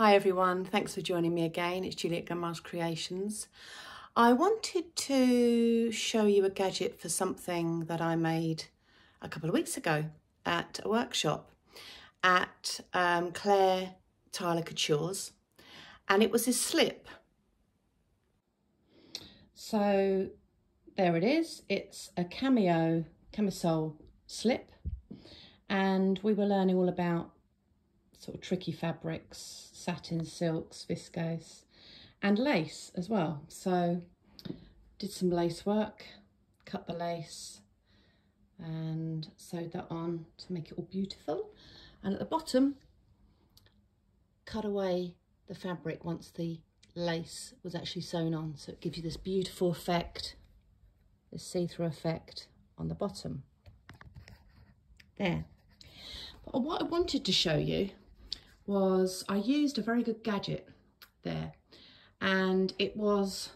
Hi everyone, thanks for joining me again. It's Juliet Glammas Creations. I wanted to show you a gadget for something that I made a couple of weeks ago at a workshop at um, Claire Tyler Couture's and it was this slip. So there it is. It's a cami camisole slip and we were learning all about sort of tricky fabrics, satin, silks, viscose, and lace as well. So did some lace work, cut the lace and sewed that on to make it all beautiful. And at the bottom, cut away the fabric once the lace was actually sewn on. So it gives you this beautiful effect, this see-through effect on the bottom. There. But what I wanted to show you was I used a very good gadget there and it was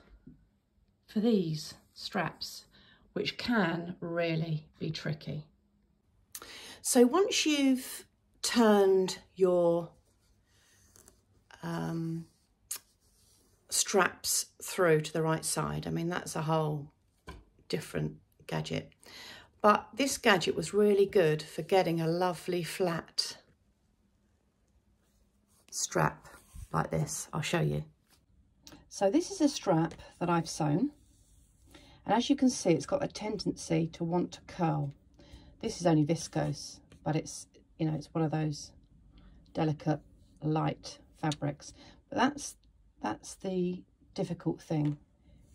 for these straps which can really be tricky. So once you've turned your um, straps through to the right side, I mean that's a whole different gadget but this gadget was really good for getting a lovely flat strap like this. I'll show you. So this is a strap that I've sewn. And as you can see, it's got a tendency to want to curl. This is only viscose, but it's, you know, it's one of those delicate, light fabrics. But that's, that's the difficult thing,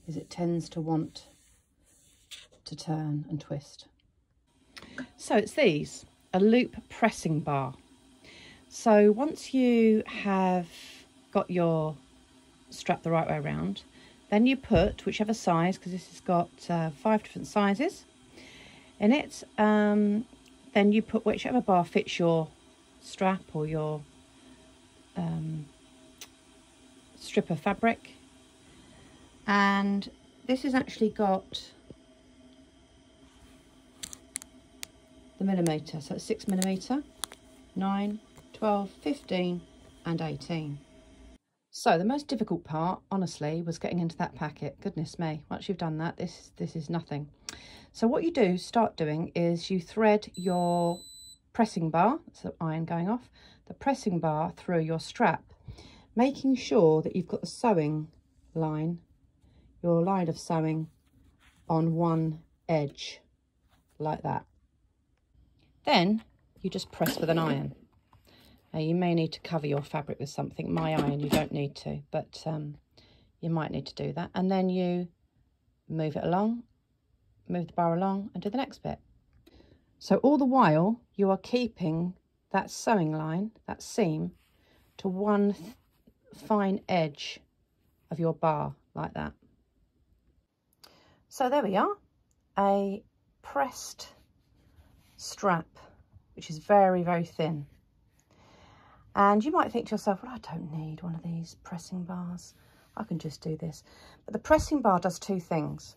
is it tends to want to turn and twist. So it's these, a loop pressing bar. So once you have got your strap the right way around, then you put whichever size, because this has got uh, five different sizes in it, um, then you put whichever bar fits your strap or your um, strip of fabric. And this has actually got the millimetre, so it's six millimetre, nine, 12, 15 and 18. So the most difficult part, honestly, was getting into that packet. Goodness me, once you've done that, this, this is nothing. So what you do, start doing, is you thread your pressing bar, the iron going off, the pressing bar through your strap, making sure that you've got the sewing line, your line of sewing on one edge, like that. Then you just press with an iron. Now you may need to cover your fabric with something. My iron, you don't need to, but um, you might need to do that. And then you move it along, move the bar along and do the next bit. So all the while you are keeping that sewing line, that seam, to one fine edge of your bar like that. So there we are, a pressed strap, which is very, very thin. And you might think to yourself, well, I don't need one of these pressing bars. I can just do this. But the pressing bar does two things.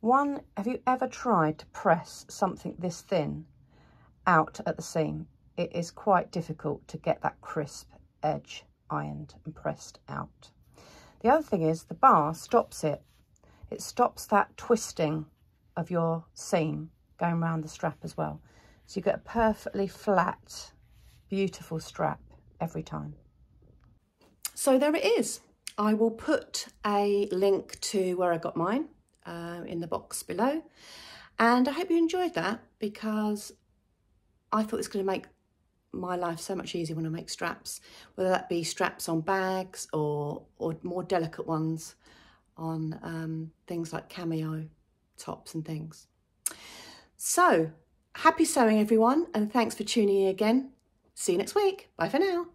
One, have you ever tried to press something this thin out at the seam? It is quite difficult to get that crisp edge ironed and pressed out. The other thing is the bar stops it. It stops that twisting of your seam going around the strap as well. So you get a perfectly flat, beautiful strap every time. So there it is. I will put a link to where I got mine uh, in the box below. And I hope you enjoyed that because I thought it's going to make my life so much easier when I make straps, whether that be straps on bags or, or more delicate ones on um, things like cami tops and things. So happy sewing everyone and thanks for tuning in again. See you next week. Bye for now.